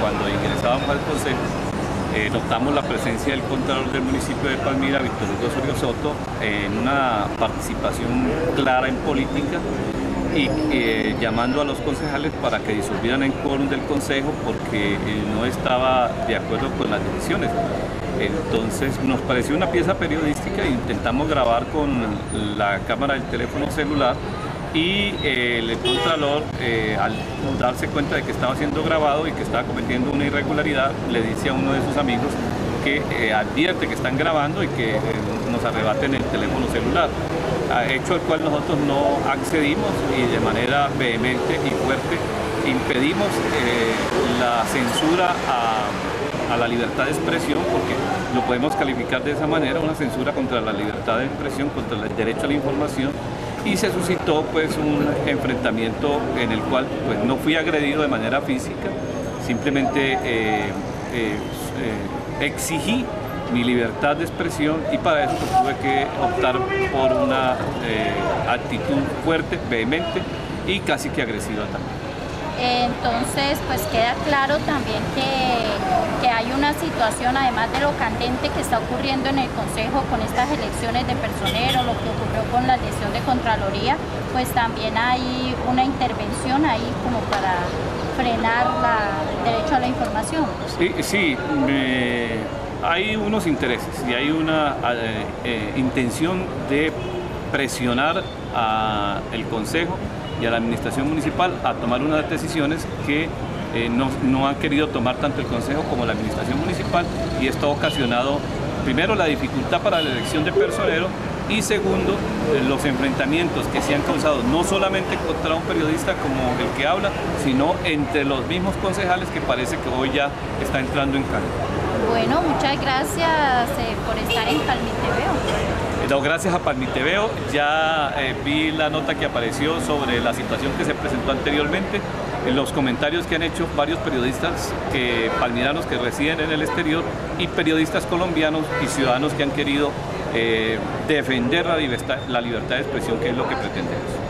cuando ingresábamos al consejo, eh, notamos la presencia del Contralor del municipio de Palmira, Víctor Hugo Osorio Soto, en una participación clara en política y eh, llamando a los concejales para que disolvieran el quórum del consejo porque eh, no estaba de acuerdo con las decisiones. Entonces nos pareció una pieza periodística e intentamos grabar con la cámara del teléfono celular y eh, el Contralor, eh, al darse cuenta de que estaba siendo grabado y que estaba cometiendo una irregularidad, le dice a uno de sus amigos que eh, advierte que están grabando y que nos arrebaten el teléfono celular. Hecho al cual nosotros no accedimos y de manera vehemente y fuerte impedimos la censura a la libertad de expresión, porque lo podemos calificar de esa manera, una censura contra la libertad de expresión, contra el derecho a la información y se suscitó pues un enfrentamiento en el cual pues no fui agredido de manera física, simplemente eh, eh, eh, exigí mi libertad de expresión y para eso tuve que optar por una actitud fuerte, vehemente y casi que agresiva también. Entonces, pues queda claro también que, hay una situación, además de lo candente que está ocurriendo en el Consejo con estas elecciones de personero, lo que ocurrió con la elección de Contraloría, pues también hay una intervención ahí como para frenar el derecho a la información. Sí, sí hay unos intereses y hay una eh, eh, intención de presionar al Consejo y a la administración municipal a tomar unas decisiones que eh, no, han querido tomar tanto el Consejo como la administración municipal y esto ha ocasionado primero la dificultad para la elección de personero y segundo eh, los enfrentamientos que se han causado no solamente contra un periodista como el que habla, sino entre los mismos concejales que parece que hoy ya está entrando en calma. Bueno, muchas gracias eh, por estar en Palmiteveo. No, gracias a Palmiteveo ya eh, vi la nota que apareció sobre la situación que se presentó anteriormente, en los comentarios que han hecho varios periodistas que, palmiranos que residen en el exterior y periodistas colombianos y ciudadanos que han querido eh, defender la libertad de expresión, que es lo que pretendemos.